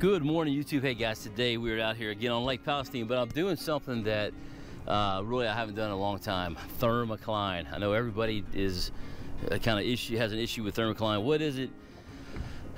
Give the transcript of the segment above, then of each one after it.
Good morning, YouTube. Hey guys, today we're out here again on Lake Palestine, but I'm doing something that uh, really I haven't done in a long time. Thermocline. I know everybody is uh, kind of issue has an issue with thermocline. What is it?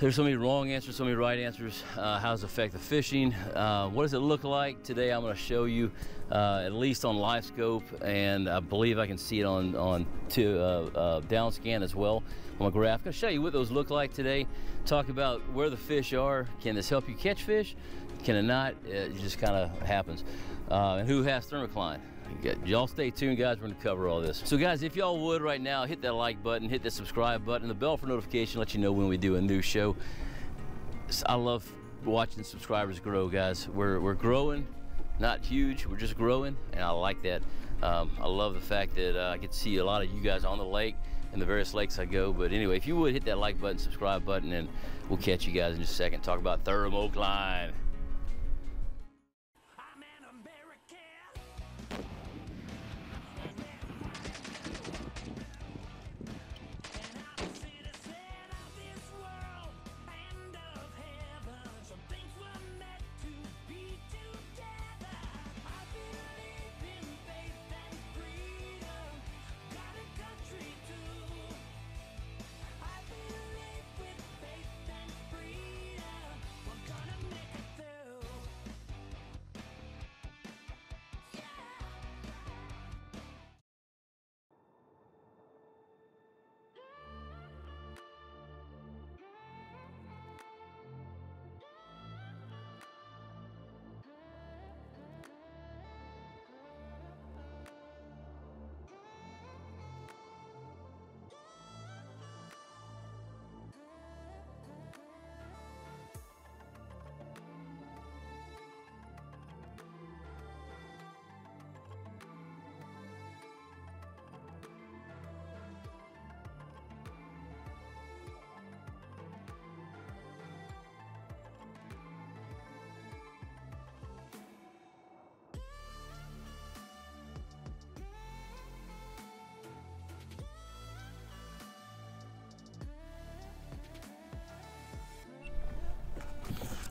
There's so many wrong answers, so many right answers. Uh, how does it affect the fishing? Uh, what does it look like? Today I'm going to show you, uh, at least on live scope, and I believe I can see it on on to, uh, down scan as well graph. I'm going to show you what those look like today. Talk about where the fish are. Can this help you catch fish? Can it not? It just kind of happens. Uh, and who has thermocline? Y'all stay tuned, guys. We're going to cover all this. So, guys, if y'all would right now, hit that like button, hit that subscribe button, the bell for notification, let you know when we do a new show. I love watching subscribers grow, guys. We're, we're growing, not huge, we're just growing, and I like that. Um, I love the fact that uh, I get to see a lot of you guys on the lake and the various lakes I go. But anyway, if you would hit that like button, subscribe button, and we'll catch you guys in just a second. Talk about thermocline.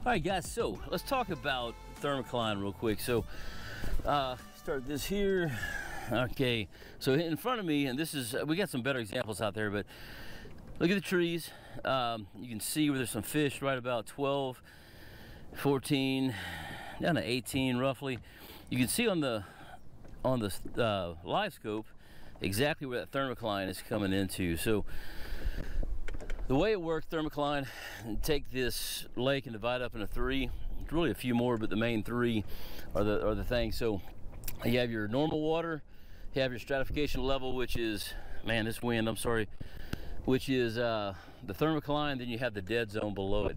All right, guys, so let's talk about thermocline real quick. So, uh, start this here. Okay, so in front of me, and this is, we got some better examples out there, but look at the trees. Um, you can see where there's some fish right about 12, 14, down to 18 roughly. You can see on the, on the uh, live scope exactly where that thermocline is coming into. So the way it works, thermocline, take this lake and divide up into three. It's really a few more, but the main three are the, are the things. So you have your normal water, you have your stratification level, which is, man, this wind, I'm sorry, which is uh, the thermocline, then you have the dead zone below it.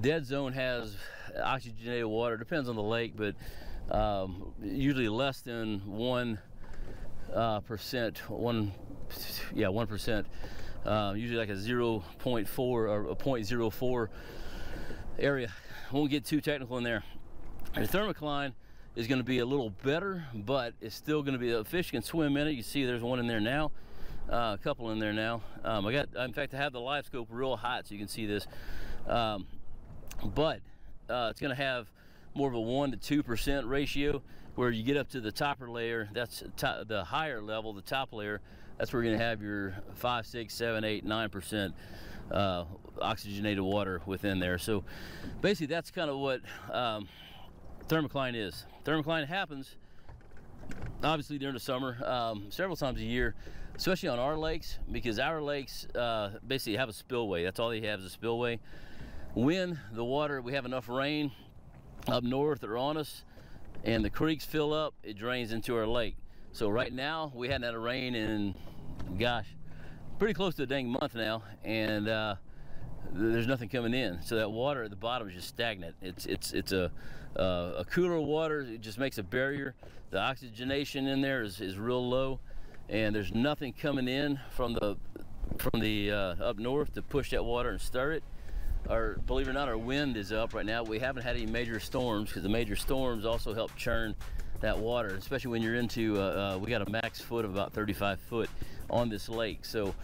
Dead zone has oxygenated water, depends on the lake, but um, usually less than one uh, percent, one, yeah, one percent um, usually like a 0.4 or a 0.04 area. Won't get too technical in there. The thermocline is going to be a little better, but it's still going to be a fish can swim in it. You see, there's one in there now, uh, a couple in there now. Um, I got, in fact, I have the live scope real hot so you can see this. Um, but uh, it's going to have more of a one to two percent ratio where you get up to the topper layer that's the higher level the top layer that's where you're going to have your five, six, seven, eight, nine percent uh, oxygenated water within there. So basically, that's kind of what um, thermocline is. Thermocline happens obviously during the summer, um, several times a year, especially on our lakes, because our lakes uh, basically have a spillway. That's all they have is a spillway. When the water, we have enough rain up north or on us, and the creeks fill up, it drains into our lake. So right now, we hadn't had a rain in, gosh, pretty close to a dang month now, and uh, there's nothing coming in. So that water at the bottom is just stagnant. It's it's it's a uh, a cooler water. It just makes a barrier. The oxygenation in there is, is real low, and there's nothing coming in from the from the uh, up north to push that water and stir it. Our believe it or not, our wind is up right now. We haven't had any major storms because the major storms also help churn that water, especially when you're into, uh, uh, we got a max foot of about 35 foot on this lake. So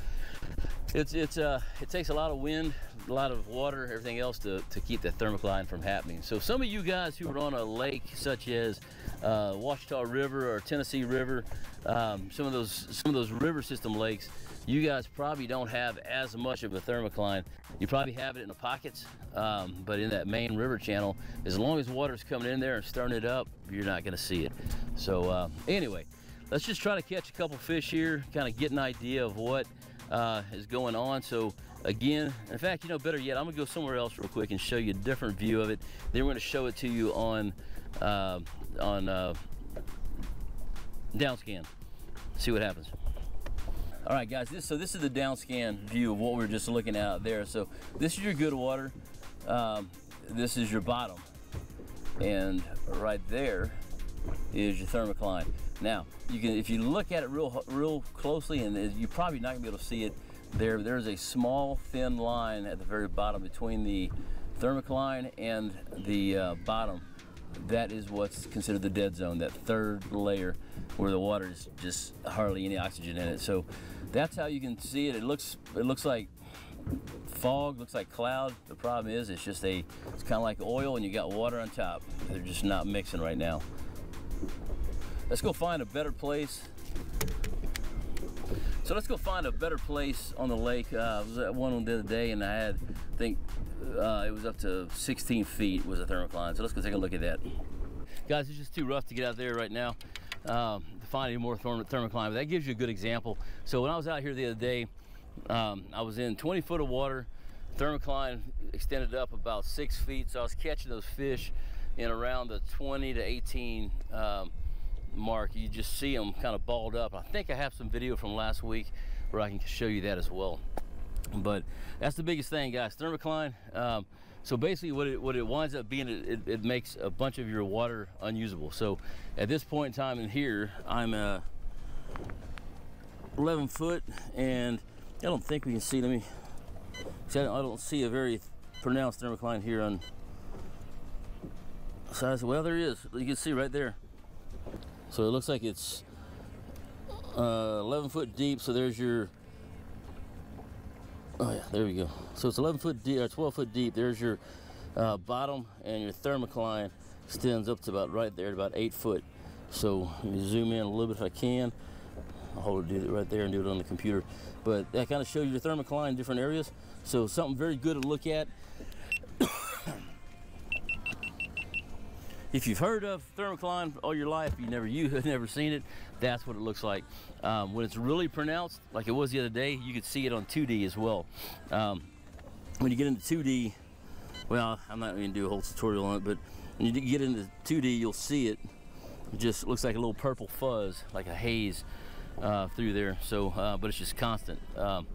it's, it's, uh, it takes a lot of wind, a lot of water, everything else to, to keep the thermocline from happening. So some of you guys who are on a lake such as uh, Ouachita River or Tennessee River, um, some of those some of those river system lakes, you guys probably don't have as much of a thermocline. You probably have it in the pockets, um, but in that main river channel, as long as water's coming in there and stirring it up, you're not gonna see it. So uh, anyway, let's just try to catch a couple fish here, kind of get an idea of what uh, is going on. So again, in fact, you know, better yet, I'm gonna go somewhere else real quick and show you a different view of it. Then we're gonna show it to you on, uh, on uh, downscan. See what happens. All right, guys, this, so this is the downscan view of what we are just looking at there. So this is your good water. Um, this is your bottom. And right there is your thermocline. Now, you can, if you look at it real, real closely, and you're probably not gonna be able to see it, there, there's a small thin line at the very bottom between the thermocline and the uh, bottom. That is what's considered the dead zone, that third layer where the water is just hardly any oxygen in it. So that's how you can see it. It looks it looks like fog, looks like cloud. The problem is it's just a it's kind of like oil and you got water on top. They're just not mixing right now. Let's go find a better place. So let's go find a better place on the lake. Uh, I was at one the other day and I had, I think uh, it was up to 16 feet was a thermocline. So let's go take a look at that. Guys, it's just too rough to get out there right now um, to find any more therm thermocline, but that gives you a good example. So when I was out here the other day, um, I was in 20 foot of water, thermocline extended up about six feet, so I was catching those fish in around the 20 to 18 um, mark. You just see them kind of balled up. I think I have some video from last week where I can show you that as well. But that's the biggest thing, guys. Thermocline. Um, so basically what it, what it winds up being, it, it, makes a bunch of your water unusable. So at this point in time in here, I'm uh, 11 foot and I don't think we can see, let me, see, I don't see a very pronounced thermocline here on size. Well, there is, you can see right there. So it looks like it's uh, 11 foot deep. So there's your Oh yeah, there we go. So it's 11 foot deep, or 12 foot deep. There's your uh, bottom, and your thermocline extends up to about right there, about eight foot. So let me zoom in a little bit if I can. I'll hold it right there and do it on the computer. But that kind of shows you your thermocline in different areas. So something very good to look at. If you've heard of thermocline all your life, you never you have never seen it, that's what it looks like. Um, when it's really pronounced, like it was the other day, you could see it on 2D as well. Um, when you get into 2D, well, I'm not going to do a whole tutorial on it, but when you get into 2D, you'll see it. It just looks like a little purple fuzz, like a haze uh, through there. So, uh, but it's just constant. Um,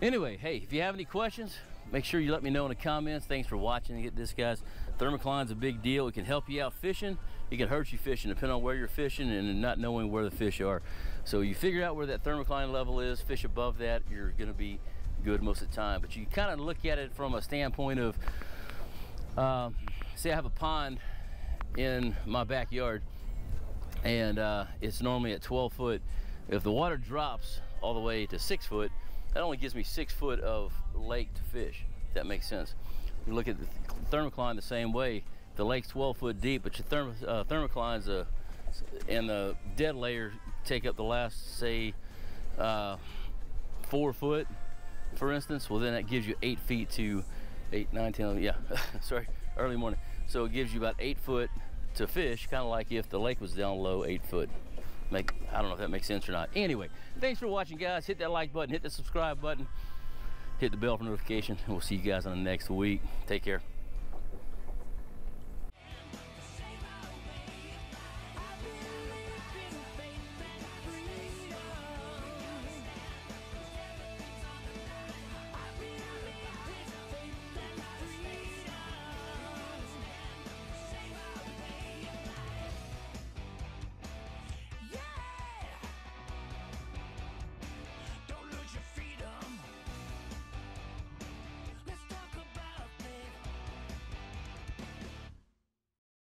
anyway, hey, if you have any questions, make sure you let me know in the comments. Thanks for watching. Get this, guys. Thermocline's a big deal. It can help you out fishing. It can hurt you fishing, depending on where you're fishing and not knowing where the fish are. So you figure out where that thermocline level is, fish above that, you're gonna be good most of the time. But you kind of look at it from a standpoint of, um, say I have a pond in my backyard and uh, it's normally at 12 foot. If the water drops all the way to six foot, that only gives me six foot of lake to fish, if that makes sense. You look at the thermocline the same way. The lake's 12 foot deep, but your therm uh, thermocline's a, and the dead layer take up the last, say, uh, four foot, for instance. Well, then that gives you eight feet to eight, nine, 10, yeah, sorry, early morning. So it gives you about eight foot to fish, kind of like if the lake was down low, eight foot. Make I don't know if that makes sense or not. Anyway, thanks for watching, guys. Hit that like button, hit the subscribe button hit the bell for notification. We'll see you guys on the next week. Take care.